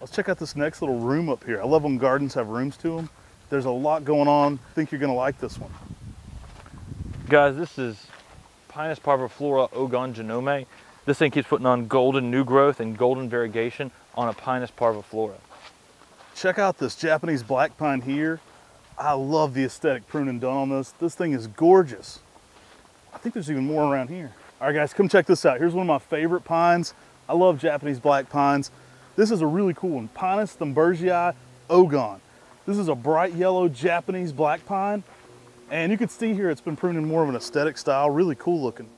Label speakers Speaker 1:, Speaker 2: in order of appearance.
Speaker 1: Let's check out this next little room up here. I love when gardens have rooms to them. There's a lot going on. I think you're gonna like this one.
Speaker 2: Guys, this is Pinus parviflora ogon Janome. This thing keeps putting on golden new growth and golden variegation on a Pinus parviflora.
Speaker 1: Check out this Japanese black pine here. I love the aesthetic pruning done on this. This thing is gorgeous. I think there's even more around here. All right, guys, come check this out. Here's one of my favorite pines. I love Japanese black pines. This is a really cool one, Pinus thunbergii ogon. This is a bright yellow Japanese black pine. And you can see here it's been pruned in more of an aesthetic style, really cool looking.